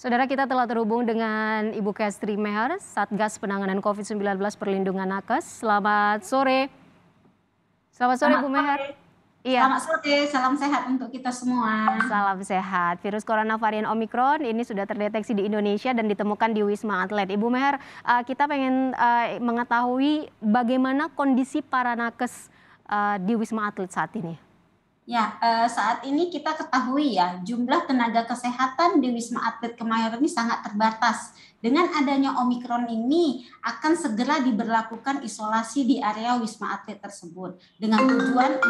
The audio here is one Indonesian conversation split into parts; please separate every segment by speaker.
Speaker 1: Saudara kita telah terhubung dengan Ibu Kestri Meher, Satgas Penanganan COVID-19 Perlindungan Nakes. Selamat sore.
Speaker 2: Selamat sore Selamat Bu Meher. Iya. Selamat sore, salam sehat untuk kita semua.
Speaker 1: Salam sehat. Virus corona varian Omicron ini sudah terdeteksi di Indonesia dan ditemukan di Wisma Atlet. Ibu Meher, uh, kita pengen uh, mengetahui bagaimana kondisi para nakes uh, di Wisma Atlet saat ini.
Speaker 2: Ya, eh, saat ini kita ketahui ya, jumlah tenaga kesehatan di Wisma Atlet Kemayoran ini sangat terbatas. Dengan adanya Omikron ini akan segera diberlakukan isolasi di area Wisma Atlet tersebut dengan tujuan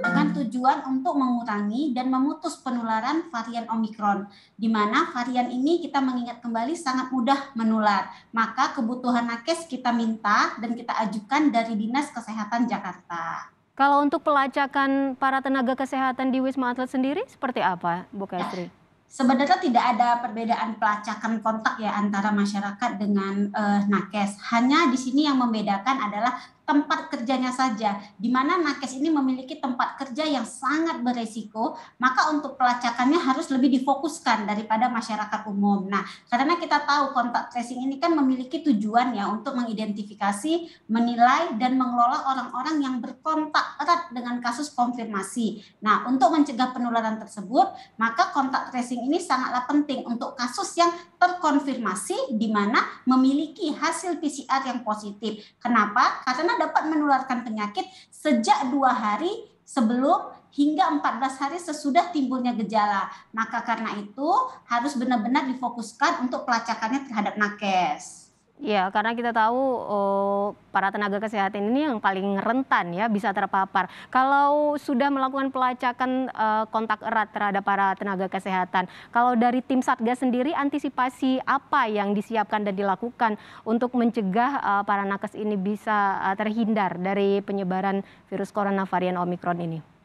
Speaker 2: dengan tujuan untuk mengurangi dan memutus penularan varian Omikron di mana varian ini kita mengingat kembali sangat mudah menular. Maka kebutuhan nakes kita minta dan kita ajukan dari Dinas Kesehatan Jakarta.
Speaker 1: Kalau untuk pelacakan para tenaga kesehatan di Wisma Atlet sendiri seperti apa, Bu Kestri?
Speaker 2: Ya sebenarnya tidak ada perbedaan pelacakan kontak ya antara masyarakat dengan uh, nakes. Hanya di sini yang membedakan adalah tempat kerjanya saja, di mana nakes ini memiliki tempat kerja yang sangat beresiko, maka untuk pelacakannya harus lebih difokuskan daripada masyarakat umum. Nah, karena kita tahu kontak tracing ini kan memiliki tujuan ya untuk mengidentifikasi, menilai, dan mengelola orang-orang yang berkontak erat dengan kasus konfirmasi. Nah, untuk mencegah penularan tersebut, maka kontak tracing ini sangatlah penting untuk kasus yang terkonfirmasi di mana memiliki hasil PCR yang positif. Kenapa? Karena dapat menularkan penyakit sejak dua hari sebelum hingga 14 hari sesudah timbulnya gejala. Maka karena itu harus benar-benar difokuskan untuk pelacakannya terhadap nakes.
Speaker 1: Ya, karena kita tahu oh, para tenaga kesehatan ini yang paling rentan ya bisa terpapar. Kalau sudah melakukan pelacakan uh, kontak erat terhadap para tenaga kesehatan, kalau dari tim Satgas sendiri antisipasi apa yang disiapkan dan dilakukan untuk mencegah uh, para nakes ini bisa uh, terhindar dari penyebaran virus corona varian Omicron ini?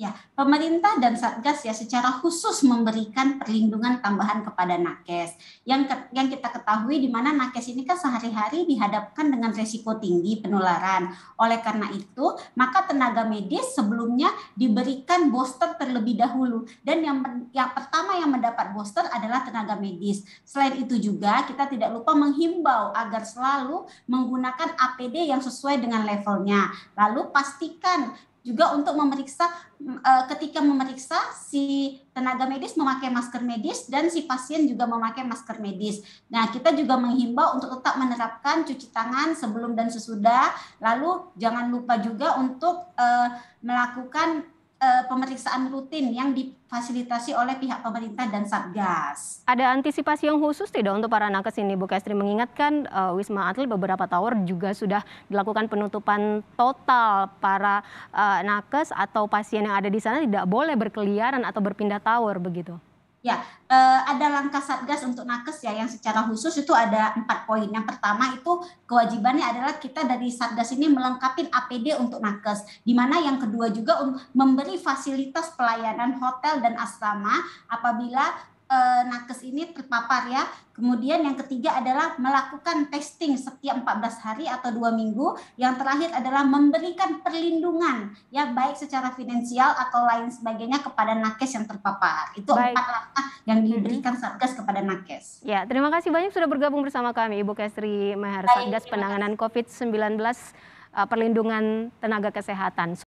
Speaker 2: Ya, pemerintah dan Satgas ya secara khusus memberikan perlindungan tambahan kepada nakes. Yang ke, yang kita ketahui di mana nakes ini kan sehari-hari dihadapkan dengan resiko tinggi penularan. Oleh karena itu, maka tenaga medis sebelumnya diberikan booster terlebih dahulu dan yang yang pertama yang mendapat booster adalah tenaga medis. Selain itu juga kita tidak lupa menghimbau agar selalu menggunakan APD yang sesuai dengan levelnya. Lalu pastikan juga untuk memeriksa uh, ketika memeriksa si tenaga medis memakai masker medis dan si pasien juga memakai masker medis. Nah, kita juga menghimbau untuk tetap menerapkan cuci tangan sebelum dan sesudah. Lalu jangan lupa juga untuk uh, melakukan uh, pemeriksaan rutin yang difasilitasi oleh pihak pemerintah dan Satgas.
Speaker 1: Ada antisipasi yang khusus tidak untuk para nakes ini, Bu Kestri? Mengingatkan uh, Wisma Atlet beberapa tower juga sudah dilakukan penutupan total para uh, nakes atau pasien yang ada di sana tidak boleh berkeliaran atau berpindah tower begitu.
Speaker 2: Ya, eh, ada langkah Satgas untuk nakes ya yang secara khusus itu ada empat poin. Yang pertama itu kewajibannya adalah kita dari Satgas ini melengkapi APD untuk nakes. Di mana yang kedua juga memberi fasilitas pelayanan hotel dan asrama apabila eh, nakes ini terpapar ya. Kemudian yang ketiga adalah melakukan testing setiap 14 hari atau dua minggu. Yang terakhir adalah memberikan perlindungan ya baik secara finansial atau lain sebagainya kepada nakes yang terpapar. Itu baik. empat langkah yang diberikan Satgas kepada nakes.
Speaker 1: Ya, terima kasih banyak sudah bergabung bersama kami Ibu Kestri Meher Satgas Penanganan COVID-19 uh, Perlindungan Tenaga Kesehatan.